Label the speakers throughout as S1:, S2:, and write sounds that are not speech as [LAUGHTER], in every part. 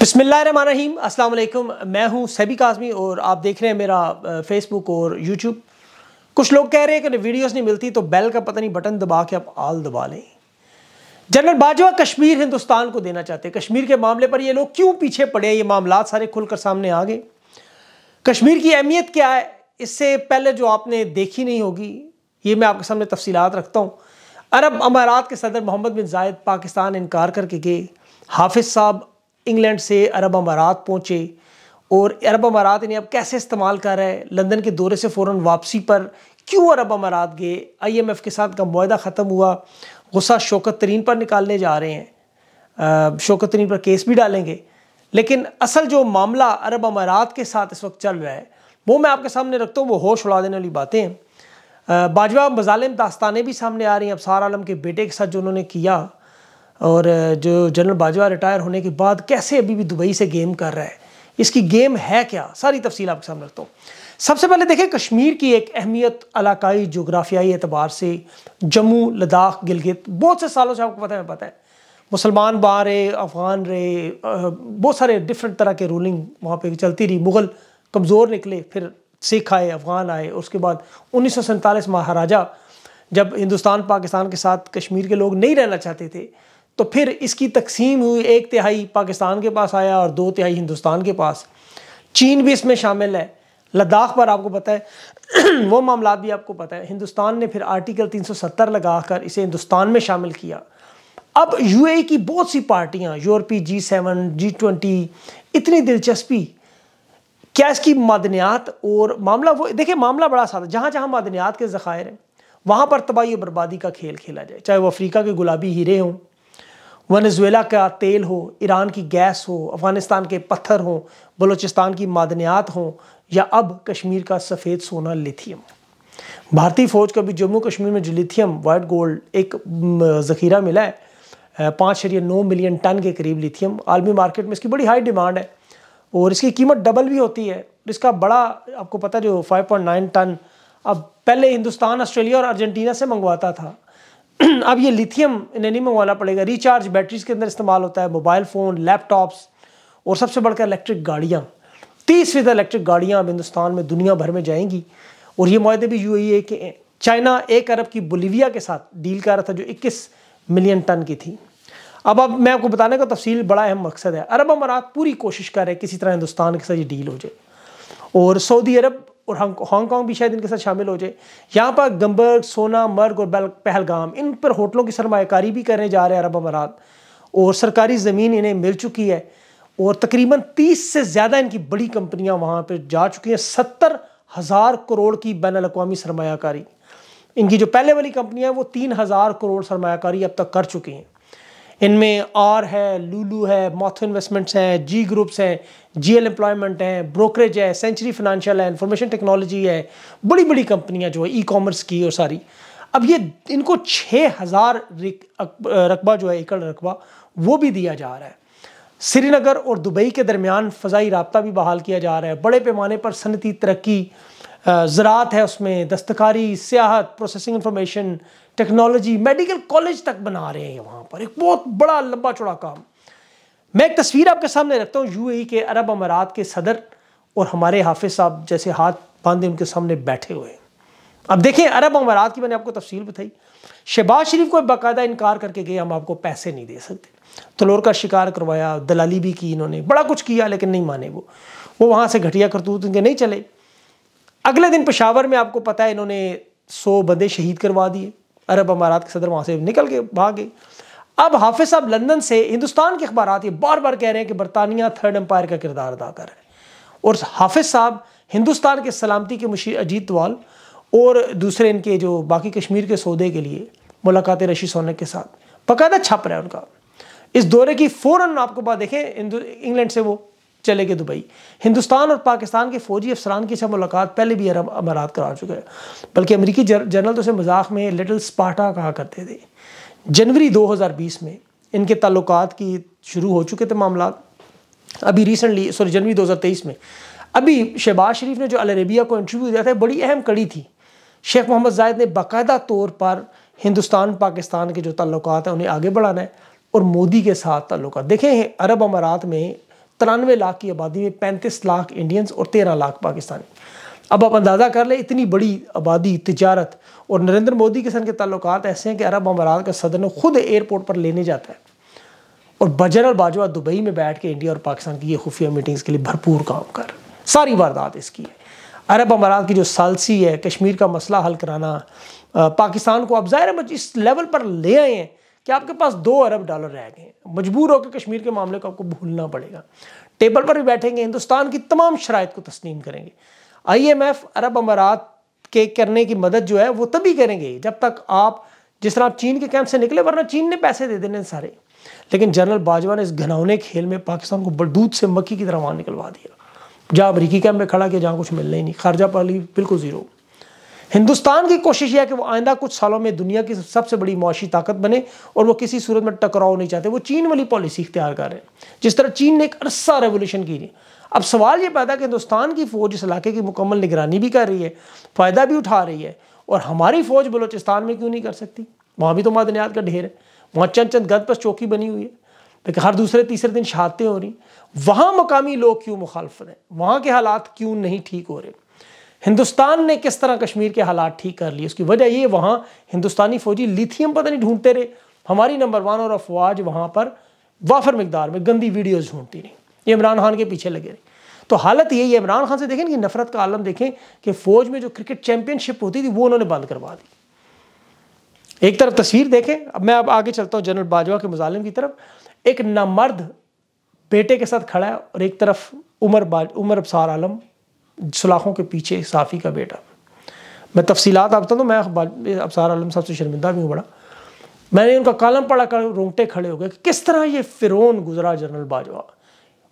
S1: अस्सलाम वालेकुम मैं हूँ सैबी काजमी और आप देख रहे हैं मेरा फेसबुक और यूट्यूब कुछ लोग कह रहे हैं कि वीडियोस नहीं मिलती तो बेल का पता नहीं बटन दबा के आप आल दबा लें। जनरल बाजवा, कश्मीर, हिंदुस्तान को देना चाहते हैं। कश्मीर के मामले पर ये लोग क्यों पीछे पड़े ये मामला सारे खुलकर सामने आ गए। कश्मीर की अहमियत क्या है? इससे पहले जो आपने देखी नहीं होगी, ये मैं आपके सामने तफसीलात रखता हूँ। अरब अमारात के सदर मोहम्मद बिन जायद पाकिस्तान इनकार करके गए। हाफिज़ साहब इंग्लैंड से अरब अमारात पहुँचे और अरब अमारात इन्हें अब कैसे इस्तेमाल कर रहे हैं? लंदन के दौरे से फ़ौर वापसी पर क्यों अरब अमारात गए? आई एम एफ़ के साथ का माहा ख़त्म हुआ। गुस्सा शौकत तरीन पर निकालने जा रहे हैं। शौकत तरीन पर केस भी डालेंगे। लेकिन असल जो मामला अरब अमारात के साथ इस वक्त चल रहा है, वो मैं आपके सामने रखता हूँ, वो होश उड़ा देने वाली बातें हैं। बाजवा मजालिम दास्तानें भी सामने आ रही हैं। अब सार आलम के बेटे के साथ जो उन्होंने किया और जो जनरल बाजवा रिटायर होने के बाद कैसे अभी भी दुबई से गेम कर रहा है? इसकी गेम है क्या? सारी तफसील आपके सामने रखता हूँ। सबसे पहले देखें, कश्मीर की एक अहमियत इलाकाई जोग्राफियाई एतबार से जम्मू, लद्दाख, गिलगित, बहुत से सालों से आपको पता है पता है। मुसलमान वहाँ रहे, अफ़गान रहे बहुत सारे डिफरेंट तरह के रूलिंग वहाँ पे चलती रही। मुग़ल कमज़ोर निकले, फिर सिख आए, अफ़गान आए, उसके बाद उन्नीस सौ महाराजा, जब हिंदुस्तान, पाकिस्तान के साथ कश्मीर के लोग नहीं रहना चाहते थे तो फिर इसकी तकसीम हुई, एक तिहाई पाकिस्तान के पास आया और दो तिहाई हिंदुस्तान के पास। चीन भी इसमें शामिल है। लद्दाख पर आपको पता है, [CLEARS THROAT] वो मामला भी आपको पता है। हिंदुस्तान ने फिर आर्टिकल 370 लगाकर इसे हिंदुस्तान में शामिल किया। अब यूएई की बहुत सी पार्टियाँ, यूरोपी जी सेवन, जी ट्वेंटी, इतनी दिलचस्पी, क्या इसकी मादनियात और मामला वो, देखिए मामला बड़ा सादा, जहाँ जहाँ मादनियात के ज़खायर हैं, वहाँ पर तबाही और बर्बादी का खेल खेला जाए, चाहे वो अफ्रीका के गुलाबी हीरे हों वनजुएला का तेल हो, ईरान की गैस हो, अफ़गानिस्तान के पत्थर हों, बलूचिस्तान की मादनियात हों, या अब कश्मीर का सफ़ेद सोना लिथियम। भारतीय फ़ौज को भी जम्मू कश्मीर में जो लिथियम वाइट गोल्ड एक ज़ख़ीरा मिला है पाँच शरीय नौ मिलियन टन के करीब लिथियम। आलमी मार्केट में इसकी बड़ी हाई डिमांड है और इसकी कीमत डबल भी होती है। इसका बड़ा, आपको पता जो 5.9 टन, अब पहले हिंदुस्तान, ऑस्ट्रेलिया और अर्जेंटीना से मंगवाता था। अब ये लिथियम इन्हें नहीं मंगवाना पड़ेगा। रिचार्ज बैटरीज के अंदर इस्तेमाल होता है मोबाइल फ़ोन लैपटॉप्स और सबसे बढ़कर इलेक्ट्रिक गाड़ियाँ। तीस फ़ीसद इलेक्ट्रिक गाड़ियाँ अब हिंदुस्तान में दुनिया भर में जाएँगी। और ये माहे भी यू ए के चाइना एक अरब की बोलीविया के साथ डील कर रहा था जो इक्कीस मिलियन टन की थी। अब अब मैं आपको बताने का तफसील, बड़ा अहम मकसद है। अरब अमारात पूरी कोशिश कर रहे हैं किसी तरह हिंदुस्तान के साथ ये डील हो जाए। और सऊदी अरब और हांगकॉन्ग भी शायद इनके साथ शामिल हो जाए। यहाँ पर गंबर्ग, सोना, मर्ग और पहलगाम, इन पर होटलों की सरमाकारी भी करने जा रहे हैं अरब अमारात। और सरकारी ज़मीन इन्हें मिल चुकी है और तकरीबन तीस से ज़्यादा इनकी बड़ी कंपनियाँ वहाँ पर जा चुकी हैं। सत्तर हज़ार करोड़ की बैन अवी सरमाकारी इनकी जो पहले वाली कंपनियाँ हैं, वो तीन हज़ार करोड़ सरमाकारी अब तक कर चुकी हैं। इनमें आर है लूलू है मॉथो इन्वेस्टमेंट्स हैं जी ग्रुप्स हैं जी एल एम्प्लॉयमेंट है ब्रोकरेज है सेंचुरी फाइनेंशियल है इंफॉर्मेशन टेक्नोलॉजी है, बड़ी बड़ी कंपनियाँ जो है ई कॉमर्स की और सारी। अब ये इनको छः हज़ार रकबा जो है, एकड़ रकबा, वो भी दिया जा रहा है। श्रीनगर और दुबई के दरमियान फ़जाई रबता भी बहाल किया जा रहा है। बड़े पैमाने पर सनती तरक्की ज़रात है उसमें। दस्तकारी, सियाहत, processing information, technology, medical college तक बना रहे हैं वहाँ पर। एक बहुत बड़ा, लंबा, चौड़ा काम। मैं एक तस्वीर आपके सामने रखता हूँ, यूएई के अरब अमारात के सदर और हमारे हाफिज साहब जैसे हाथ बांधे उनके सामने बैठे हुए हैं। अब देखें, अरब अमारात की मैंने आपको तफसील बताई। शहबाज शरीफ को बाकायदा इनकार करके गए, हम आपको पैसे नहीं दे सकते। तलोर का शिकार करवाया, दलाली भी की इन्होंने। बड़ा कुछ किया, लेकिन नहीं माने वो। वो वहाँ से घटिया करतूत इनके नहीं चले। अगले दिन पेशावर में आपको पता है, इन्होंने सौ बंदे शहीद करवा दिए। अरब अमारात के सदर वहाँ से निकल के भाग। गए अब हाफिज साहब लंदन से हिंदुस्तान के अखबार ये बार बार कह रहे हैं कि बरतानिया थर्ड एम्पायर का किरदार अदा कर रहे हैं। और हाफिज साहब हिंदुस्तान के सलामती के मुशीर अजीत दवाल और दूसरे इनके जो बाकी कश्मीर के सौदे के लिए मुलाकात रशी सोने के साथ। बाकायदा छप रहा है उनका। इस दौरे की फ़ौरन आपको बात देखें इंग्लैंड से वो चले गए दुबई। हिंदुस्तान और पाकिस्तान के फौजी अफसरान की सब मुलाकात पहले भी अरब अमारात करा चुके हैं, बल्कि अमरीकी जनरल तो उसे मज़ाक में लिटिल स्पाटा कहा करते थे। जनवरी 2020 में इनके ताल्लुक की शुरू हो चुके थे मामला। अभी रिसेंटली सॉरी जनवरी 2023 में। अभी शहबाज शरीफ ने जो अरेबिया को इंटरव्यू दिया था, बड़ी अहम कड़ी थी। शेख मोहम्मद जायद ने बाकायदा तौर पर हिंदुस्तान पाकिस्तान के जो ताल्लुक हैं, उन्हें आगे बढ़ाना है। और मोदी के साथ ताल्लुक देखें, अरब अमारात में तिरानवे लाख की आबादी में पैंतीस लाख इंडियंस और तेरह लाख पाकिस्तानी। अब आप अंदाज़ा कर लें, इतनी बड़ी आबादी, तजारत और नरेंद्र मोदी के सन के ताल्लुक ऐसे हैं कि अरब अमारात का सदन खुद एयरपोर्ट पर लेने जाता है और जनरल बाजवा दुबई में बैठ के इंडिया और पाकिस्तान की ये खुफिया मीटिंग्स के लिए भरपूर काम कर सारी वारदात इसकी है। अरब अमारात की जो सालसी है, कश्मीर का मसला हल कराना पाकिस्तान को अब ज़ाहिर इस लेवल पर ले आए हैं कि आपके पास दो अरब डॉलर रह गए मजबूर होकर कश्मीर के मामले को आपको भूलना पड़ेगा। टेबल पर भी बैठेंगे, हिंदुस्तान की तमाम शराइ को तस्लीम करेंगे। आई एम एफ़, अरब अमारात के करने की मदद जो है, वो तभी करेंगे जब तक आप, जिस तरह आप चीन के कैंप से निकले, वरना चीन ने पैसे दे देने सारे। लेकिन जनरल बाजवा ने इस घनौने खेल में पाकिस्तान को बलदूत से मक्की की तरह वहाँ निकलवा दिया। जहाँ अमरीकी कैंप में खड़ा किया, जहाँ कुछ मिलना ही नहीं। खारजा पाली बिल्कुल ज़ीरो हिंदुस्तान की कोशिश यह है कि वो आइंदा कुछ सालों में दुनिया की सबसे बड़ी मुआशी ताकत बने और वो किसी सूरत में टकराव नहीं चाहते। वो चीन वाली पॉलिसी इख्तियार कर रहे हैं। जिस तरह चीन ने एक अरसा रेवोल्यूशन की अब सवाल ये पैदा कि हिंदुस्तान की फ़ौज इस इलाके की मुकम्मल निगरानी भी कर रही है, फ़ायदा भी उठा रही है और हमारी फ़ौज बलोचिस्तान में क्यों नहीं कर सकती? वहाँ भी तो मादनियात का ढेर है। वहाँ चंद चंद गद पर चौकी बनी हुई है। लेकिन हर दूसरे तीसरे दिन शहादतें हो रही वहाँ मकामी लोग क्यों मुखालफत हैं? वहाँ के हालात क्यों नहीं ठीक हो रहे? हिंदुस्तान ने किस तरह कश्मीर के हालात ठीक कर लिए? उसकी वजह ये, वहाँ हिंदुस्तानी फौजी लिथियम पता नहीं ढूंढते रहे। हमारी नंबर वन और अफवाज वहाँ पर वाफर मकदार में गंदी वीडियोज़ ढूंढती रही। ये इमरान खान के पीछे लगे रहे। तो हालत यही है, इमरान खान से देखें कि नफरत का आलम देखें कि फ़ौज में जो क्रिकेट चैंपियनशिप होती थी, वो उन्होंने बंद करवा दी। एक तरफ़ तस्वीर देखें। अब मैं अब आगे चलता हूँ जनरल बाजवा के मुजालिम की तरफ़। एक नामर्द बेटे के साथ खड़ा है और एक तरफ़ उमर बाज, उमर अबसार आलम सलाखों के पीछे साफ़ी का बेटा। मैं तफसीलात आपता तो मैं अबसार आलम साहब से शर्मिंदा भी हूँ बड़ा। मैंने उनका कालम पढ़ा कर रोंगटे खड़े हो गए कि किस तरह ये फ़िरौन गुजरा जनरल बाजवा।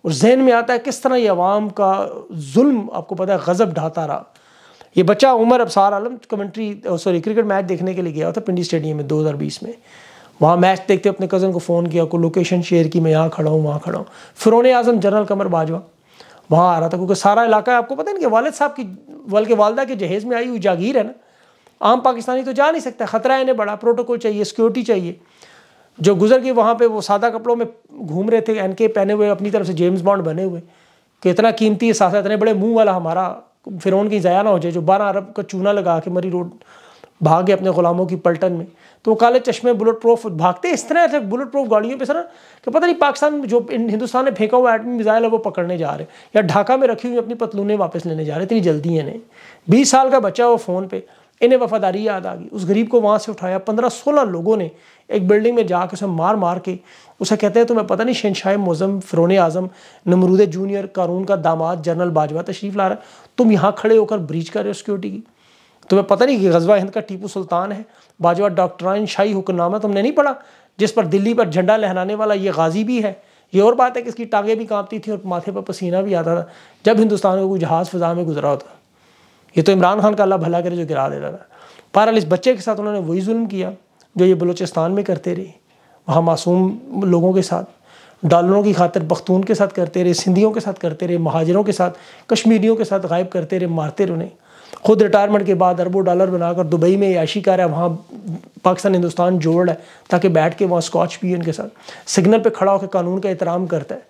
S1: और जहन में आता है किस तरह ये अवाम का जुल्म, आपको पता है, गज़ब ढाता रहा। ये बच्चा Umar Absar Alam commentary sorry, cricket match देखने के लिए गया था पिंडी स्टेडियम में 2020 में। वहाँ मैच देखते अपने कज़न को फ़ोन किया को लोकेशन शेयर की, मैं यहाँ खड़ा हूँ, वहाँ खड़ा हूँ। फ़िरौन आज़म जनरल कमर बाजवा। वहाँ आ रहा था, क्योंकि सारा इलाका आपको पता नहीं कि वालद साहब की, वाल के वालदा के जहेज़ में आई हुई जागीर है ना। आम पाकिस्तानी तो जा नहीं सकता, ख़तरा है इन्हें, बड़ा प्रोटोकॉल चाहिए सिक्योरिटी चाहिए। जो गुजर गए वहाँ पे, वो सादा कपड़ों में घूम रहे थे एन के पहने हुए, अपनी तरफ़ से जेम्स बॉन्ड बने हुए। कि इतना कीमती है साथ इतने बड़े मुँह वाला हमारा फिर की ज़ाया ना हो जाए, जो बारह अरब का चूना लगा के मरी रोड भागे अपने ग़ुलामों की पलटन में। तो वो काले चश्मे बुलेट प्रूफ भागते इस तरह से बुलेट प्रूफ गाड़ियों पे सर कि पता नहीं पाकिस्तान जो हिंदुस्तान ने फेंका हुआ एटमी मिज़ाइल है, वो पकड़ने जा रहे या ढाका में रखी हुई अपनी पतलूने वापस लेने जा रहे इतनी जल्दी है नहीं बीस साल का बच्चा वो फ़ोन पे। इन्हें वफादारी याद आ गई। उस गरीब को वहाँ से उठाया। पंद्रह सोलह लोगों ने एक बिल्डिंग में जाकर उसे मार मार के उसे कहते हैं, तुम्हें पता नहीं शहशाह मौज़म फ़िरौन आज़म, नमरूद जूनियर, कानून का दामाद, जनरल बाजवा तशरीफ़ ला रहा तुम यहाँ खड़े होकर ब्रीच कर रहे हो सिक्योरिटी की। तुम्हें पता नहीं कि गजवा हिंद का टीपू सुल्तान है। बाजवा डॉक्टराइन शाही हुक्मनामा तुमने नहीं पढ़ा, जिस पर दिल्ली पर झंडा लहराने वाला ये गाजी भी है। ये और बात है कि इसकी टांगें भी कांपती थी और माथे पर पसीना भी आता था, जब हिंदुस्तान का कोई जहाज़ फ़जा में गुजरा होता। ये तो इमरान खान का अल्लाह भला करे जो गिरा देता था। बहरहाल इस बच्चे के साथ उन्होंने वही जुल्म किया, जो ये बलूचिस्तान में करते रहे। वहाँ मासूम लोगों के साथ, डालरों की खातर पख्तून के साथ करते रहे, सिंधियों के साथ करते रहे, महाजरों के साथ, कश्मीरियों के साथ गायब करते रहे, मारते रहे उन्हें। खुद रिटायरमेंट के बाद अरबों डॉलर बनाकर दुबई में याशी कर है, वहाँ पाकिस्तान हिंदुस्तान जोड़ है, ताकि बैठ के वहाँ स्कॉच पिए उनके साथ। सिग्नल पर खड़ा होकर कानून का एहतराम करता है।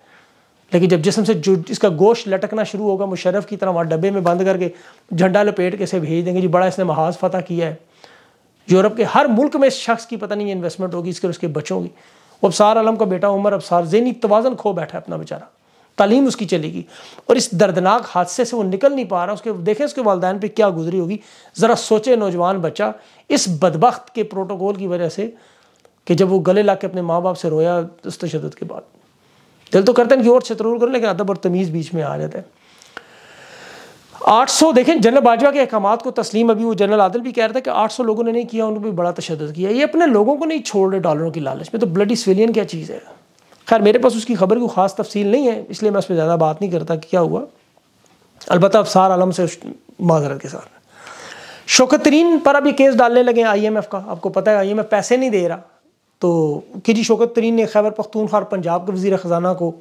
S1: लेकिन जब जिसम से जो इसका गोश्त लटकना शुरू होगा मुशरफ की तरह वहाँ डब्बे में बंद करके झंडा लपेट के से भेज देंगे। जी, बड़ा इसने महाज फतह किया है। यूरोप के हर मुल्क में इस शख्स की पता नहीं इन्वेस्टमेंट होगी, इसके उसके बच्चों की। वो अबसार आलम का बेटा उमर अबसार जहनी तोज़न खो बैठा है अपना बेचारा। तालीम उसकी चलेगी। और इस दर्दनाक हादसे से वो निकल नहीं पा रहा। उसके, देखें उसके वालदेन पे क्या गुजरी होगी। ज़रा सोचे नौजवान बच्चा, इस बदबख्त के प्रोटोकॉल की वजह से कि जब वो गले ला के अपने माँ बाप से रोया उस तशद के बाद। दिल तो करते हैं कि और शत्रुर करें, लेकिन अदब और तमीज़ बीच में आ जाता है। आठ सौ, देखें जनरल बाजवा के अहकाम को तस्लीम, अभी वो जनरल आदिल भी कह रहा था कि आठ सौ लोगों ने नहीं किया उन्होंने भी बड़ा तशद किया। ये अपने लोगों को नहीं छोड़ रहे डॉलरों की लालच में। तो ब्लडी सिविलियन क्या चीज़ है? खैर, मेरे पास उसकी खबर की ख़ास तफसील नहीं है, इसलिए मैं उस पर ज़्यादा बात नहीं करता कि क्या हुआ। अलबत् अफसार आलम से माजरत के साथ। शौकत तरीन पर अब ये केस डालने लगे आई एम एफ़ का। आपको पता है, आई एम एफ़ पैसे नहीं दे रहा। तो कि जी शौकत तरीन ने खैबर पख्तूनख्वा पंजाब के वजी ख़जाना को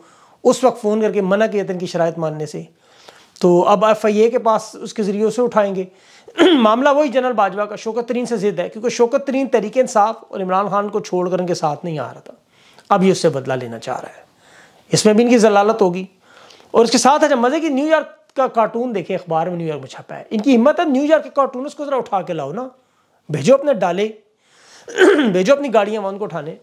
S1: उस वक्त फ़ोन करके मना किया था इनकी शराइ मानने से। तो अब एफ़ आई ए के पास उसके ज़रिए उसे उठाएँगे। [CLEARS THROAT] मामला वही जनरल बाजवा का शौकत तरीन से ज़िद है, क्योंकि शौकत तरीन तरीके इंसाफ और इमरान खान को छोड़ कर इनके साथ नहीं आ रहा था। अब ये उससे बदला लेना चाह रहा है। इसमें भी इनकी जलालत होगी। और उसके साथ अच्छा मज़े की न्यूयॉर्क का कार्टून देखे, अखबार में न्यूयॉर्क में छपा है। इनकी हिम्मत है न्यूयॉर्क के कार्टून उसको ज़रा उठा के लाओ ना। भेजो अपने डाले। [CLEARS THROAT] भेजो अपनी गाड़ियाँ वहाँ उनको उठाने।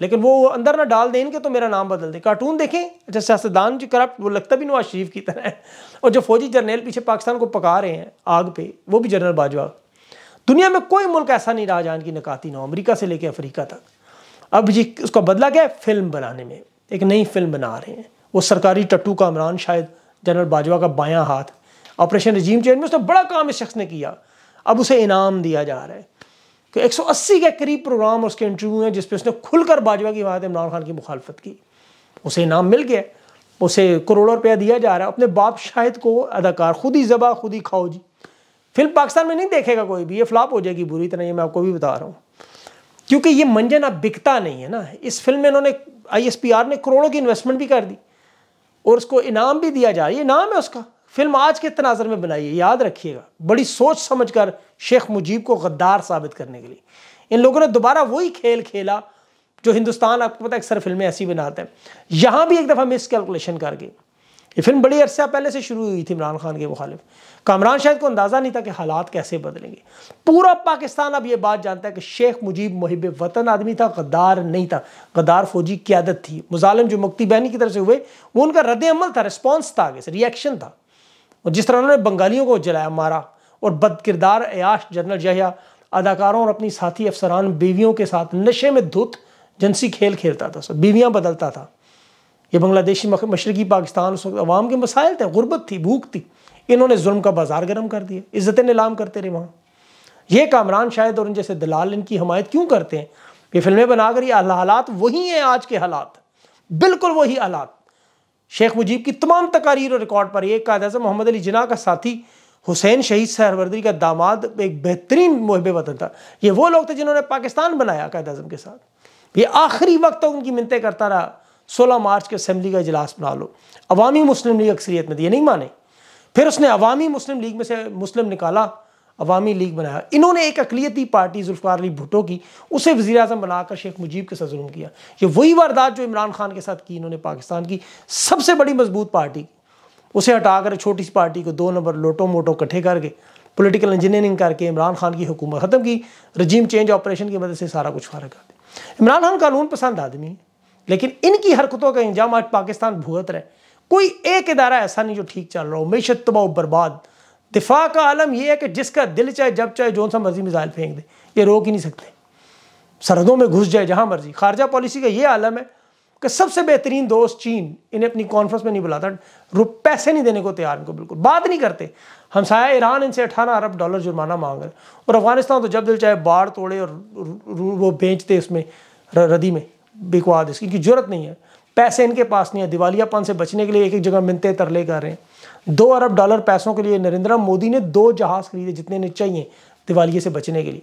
S1: लेकिन वो अंदर ना डाल दें इनके तो मेरा नाम बदल दे। कार्टून देखें अच्छा सियासतदान जो करप्ट, वो लगता भी नवाज़ शरीफ की तरह है। और जो फौजी जर्नल पीछे पाकिस्तान को पका रहे हैं, आग पे, वो भी जनरल बाजवा। दुनिया में कोई मुल्क ऐसा नहीं रहा जहाँ की नकाती ना अमरीका से लेकर अफ्रीका तक। अब जी उसका बदला क्या है? फ़िल्म बनाने में। एक नई फ़िल्म बना रहे हैं। वो सरकारी टट्टू का इमरान शायद जनरल बाजवा का बायां हाथ। ऑपरेशन रजीम चेंज में उसने बड़ा काम इस शख्स ने किया। अब उसे इनाम दिया जा रहा है। कि 180 के करीब प्रोग्राम उसके इंटरव्यू हैं, जिसपे उसने खुलकर बाजवा की बात इमरान खान की मुखालफत की। उसे इनाम मिल गया। उसे करोड़ों रुपया दिया जा रहा है। अपने बाप शाहिद को अदाकार खुद ही जबा, खुद ही खाओ जी फ़िल्म पाकिस्तान में नहीं देखेगा कोई भी। ये फ्लॉप हो जाएगी बुरी तरह, ये मैं आपको भी बता रहा हूँ। क्योंकि ये मंजन अब बिकता नहीं है ना। इस फ़िल्म में इन्होंने, आईएसपीआर ने करोड़ों की इन्वेस्टमेंट भी कर दी और उसको इनाम भी दिया जा रहा है। ये नाम है उसका। फ़िल्म आज के तनाजर में बनाई है, याद रखिएगा। बड़ी सोच समझ कर शेख मुजीब को गद्दार साबित करने के लिए। इन लोगों ने दोबारा वही खेल खेला जो हिंदुस्तान, आपको पता है, अक्सर फ़िल्में ऐसी बनाते हैं। यहाँ भी एक दफ़ा मिस कैलकुलेशन करके। ये फ़िल्म बड़ी अरसा पहले से शुरू हुई थी इमरान खान के मुखालिफ। कामरान शायद को अंदाज़ा नहीं था कि हालात कैसे बदलेंगे। पूरा पाकिस्तान अब ये बात जानता है कि शेख मुजीब मुहिब वतन आदमी था, गद्दार नहीं था। गद्दार फौजी क्यादत थी। मुजालिम जो मुक्ति बहनी की तरफ़ से हुए, वो उनका रद्द अमल था रिस्पॉन्स था आगे से रिएक्शन था। और जिस तरह उन्होंने बंगालियों को जलाया, मारा और बद किरदार अयाश, जनरल जहिया अदाकारों और अपनी साथी अफसरान बीवियों के साथ नशे में धुत, जंसी खेल खेलता था बीवियाँ बदलता था। ये बांग्लादेशी मशरकी पाकिस्तान उस वक्त अवाम के मसाइल थे, गुर्बत थी, भूख थी। इन्होंने जुल्म का बाज़ार गर्म कर दिया, इज़्ज़त नीलाम करते रहे वहाँ। ये कामरान शायद और इन जैसे दलाल इनकी हमायत क्यों करते हैं? ये फ़िल्में बनाकर ये हालात वही हैं आज के हालात। बिल्कुल वही हालात। शेख मुजीब की तमाम तकारीर और रिकॉर्ड पर एक कायद अजम मोहम्मद अली जिना का साथी हुसैन शहीद सहरवर्दी का दामाद एक बेहतरीन मुहब वतन था। ये वो लोग थे जिन्होंने पाकिस्तान बनाया, कायद अजम के साथ। ये आखिरी वक्त तक उनकी मिनतें करता रहा। सोलह मार्च के असम्बली का इजलास बना लो। अवामी मुस्लिम लीग अक्सरियत में दिए नहीं माने। फिर उसने अवामी मुस्लिम लीग में से मुस्लिम निकाला, अवामी लीग बनाया। इन्होंने एक अकलीती पार्टी, जुल्फ़ार अली भुट्टो की, उसे वजी अजम बनाकर शेख मुजीब के साथ जुल्म किया। ये वही वारदात जो इमरान खान के साथ की, इन्होंने पाकिस्तान की, सबसे बड़ी मज़बूत पार्टी उसे हटाकर छोटी सी पार्टी को दो नंबर लोटो मोटो इकट्ठे करके पोलिटिकल इंजीनियरिंग करके इमरान खान की हुकूमत ख़त्म की। रजीम चेंज ऑपरेशन की मदद से सारा कुछ फारग कर दिया। इमरान खान कानून पसंद आदमी है। लेकिन इनकी हरकतों का इंजाम आज पाकिस्तान भुगत रहे कोई एक इदारा ऐसा नहीं जो ठीक चल रहा हो। मीशत तबाह बर्बाद। दिफा का आलम यह है कि जिसका दिल चाहे जब चाहे जो सा मर्ज़ी मिसाइल फेंक दे, ये रोक ही नहीं सकते। सरहदों में घुस जाए जहाँ मर्ज़ी। खारजा पॉलिसी का ये आलम है कि सबसे बेहतरीन दोस्त चीन, इन्हें अपनी कॉन्फ्रेंस में नहीं बुलाता पैसे नहीं देने को तैयार इनको बिल्कुल। बात नहीं करते। हमसाया ईरान इनसे अठारह अरब डॉलर जुर्माना मांग रहे और अफ़गानिस्तान तो जब दिल चाहे बाढ़ तोड़े और वो बेचते उसमें रदी में। बिकवा इसकी इनकी ज़रूरत नहीं है। पैसे इनके पास नहीं है। दिवालियापन से बचने के लिए एक एक जगह मिनते तरले कर रहे हैं। दो अरब डॉलर पैसों के लिए नरेंद्र मोदी ने दो जहाज़ खरीदे जितने ने चाहिए दिवालिये से बचने के लिए।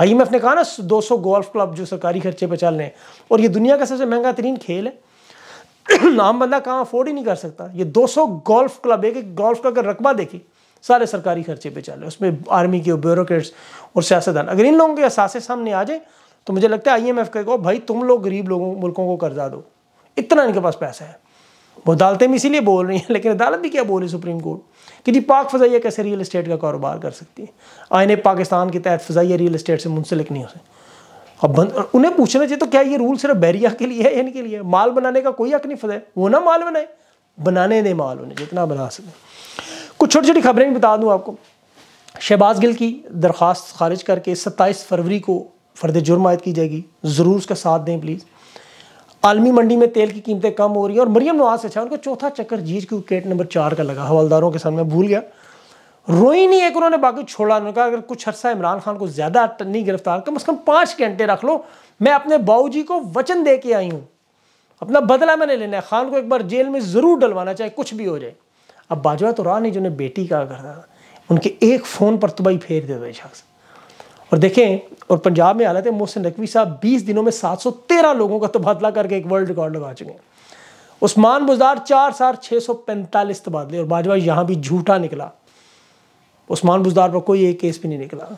S1: आई एम ने कहा ना 200 गोल्फ क्लब जो सरकारी खर्चे पर चल रहे हैं। और ये दुनिया का सबसे महँगा तरीन खेल है। [CLEARS THROAT] आम बंदा कहाँ अफोर्ड ही नहीं कर सकता। ये 200 गोल्फ क्लब एक एक गोल्फ का अगर रकबा देखी सारे सरकारी खर्चे पे चल रहे उसमें आर्मी के ब्यूरोक्रेट्स और सियासतदान। अगर इन लोगों के असासे सामने आ जाए तो मुझे लगता है आई एम एफ़ कहो भाई, तुम लोग गरीब लोगों, मुल्कों को कर्जा दो। इतना इनके पास पैसा है। वो अदालतें भी इसीलिए बोल रही हैं, [LAUGHS] लेकिन अदालत भी क्या बोली सुप्रीम कोर्ट? कि जी, पाक फ़जाइया कैसे रियल इस्टेट का कारोबार कर सकती है? आईने पाकिस्तान के तहत फ़जाइया रियल इस्टेट से मुंसलिक नहीं हो सकते। अब बंद, उन्हें पूछना चाहिए तो क्या ये रूल सिर्फ़ बैरिया के लिए है, इनके लिए? माल बनाने का कोई हक नहीं फजाए वो ना माल बनाए। बनाने दे माल उन्हें, जितना बना सकें। कुछ छोटी छोटी खबरें भी बता दूँ आपको। शहबाज गिल की दरख्वास्त खारिज करके सत्ताईस फरवरी को फ़र्द जुर्म आयद की जाएगी। ज़रूर उसका साथ दें प्लीज़ आलमी मंडी में तेल की कीमतें कम हो रही हैं और मरियम नवाज़ से अच्छा उनको चौथा चक्कर जीत की विकेट नंबर चार का लगा। हवलदारों के सामने भूल गया। रोई नहीं एक, उन्होंने बाकी छोड़ा। उन्होंने कहा, अगर कुछ अर्सा इमरान खान को ज़्यादा नहीं गिरफ़्तार कम अज़ कम पाँच घंटे रख लो। मैं अपने बाऊ जी को वचन दे के आई हूँ। अपना बदला मैंने लेना है। खान को एक बार जेल में ज़रूर डलवाना, चाहे कुछ भी हो जाए। अब बाजवा तो रहा नहीं, जो बेटी का करता उनके एक फ़ोन पर तुबई फेर दो शख्स और देखें, और पंजाब में हालत है, मोहसिन नकवी साहब 20 दिनों में 713 लोगों का तबादला करके एक वर्ल्ड रिकॉर्ड लगा चुके हैं। उस्मान बुजदार चार साल छः सौ पैंतालीस तबादले, और बाजवा यहाँ भी झूठा निकला। उस्मान बुजदार पर कोई एक केस भी नहीं निकला।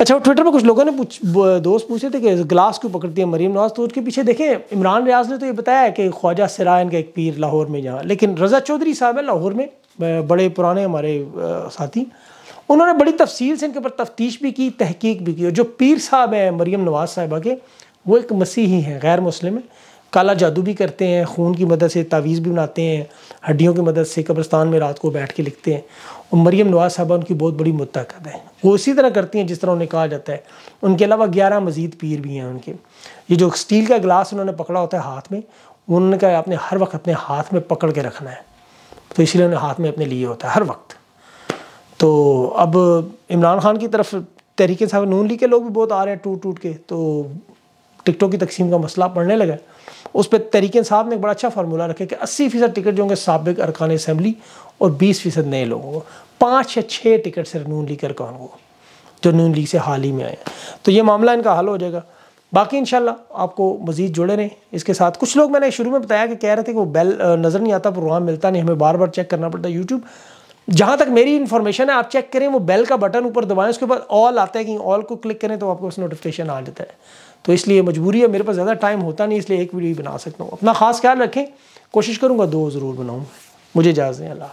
S1: अच्छा ट्विटर पर कुछ लोगों ने पूछ दोस्त पूछे थे कि ग्लास क्यों पकड़ती है मरीम नवाज़? तो उसके पीछे देखें, इमरान रियाज ने तो ये बताया है कि ख्वाजा सरायन का एक पीर लाहौर में जहाँ, लेकिन रज़ा चौधरी साहब है लाहौर में बड़े पुराने हमारे साथी। उन्होंने बड़ी तफसील से इनके ऊपर तफ्तीश भी की, तहकीक भी की और जो पीर साहब हैं मरीम नवाज़ साहिबा के वो एक मसीही हैं, गैर मुस्लिम है। काला जादू भी करते हैं, खून की मदद से तावीज़ भी बनाते हैं, हड्डियों की मदद से कब्रस्तान में रात को बैठ के लिखते हैं। और मरीम नवाज़ साहबा उनकी बहुत बड़ी मुतकद है। वो इसी तरह करती हैं जिस तरह उन्हें कहा जाता है। उनके अलावा ग्यारह मजीद पीर भी हैं उनके। ये जो स्टील का गिलास उन्होंने पकड़ा होता है हाथ में उन्होंने कहा आपने हर वक्त अपने हाथ में पकड़ के रखना है। तो इसलिए उन्हें हाथ में अपने लिए होता है, हर वक्त। तो अब इमरान खान की तरफ़ तहरीक साहब नून ली के लोग भी बहुत आ रहे हैं टूट टूट के तो टिकटों की तकसीम का मसला पड़ने लगा उस पर तरीके साहब ने एक बड़ा अच्छा फार्मूला रखा कि अस्सी फ़ीसद टिकट जो होंगे सबक अरकान असम्बली और बीस फ़ीसद नए लोगों को। पाँच या छः टिकट सिर्फ़ नून ली लीग अरकान को, जो नून लीग से हाल ही में आए तो ये मामला इनका हल हो जाएगा। बाकी इंशाल्लाह आपको मज़ीद जुड़े रहें। इसके साथ कुछ लोग मैंने शुरू में बताया कि कह रहे थे कि वो बेल नज़र नहीं आता, प्रोग्राम मिलता नहीं, हमें बार बार चेक करना पड़ता यूट्यूब जहाँ तक मेरी इन्फॉर्मेशन है, आप चेक करें, वो बेल का बटन ऊपर दबाएँ, उसके बाद ऑल आता है कि ऑल को क्लिक करें तो आपको उस नोटिफिकेशन आ जाता है। तो इसलिए मजबूरी है, मेरे पास ज़्यादा टाइम होता नहीं, इसलिए एक वीडियो बना सकता हूँ। अपना खास ख्याल रखें, कोशिश करूँगा दो ज़रूर बनाऊँ। मुझे इजाज़त अल्लाह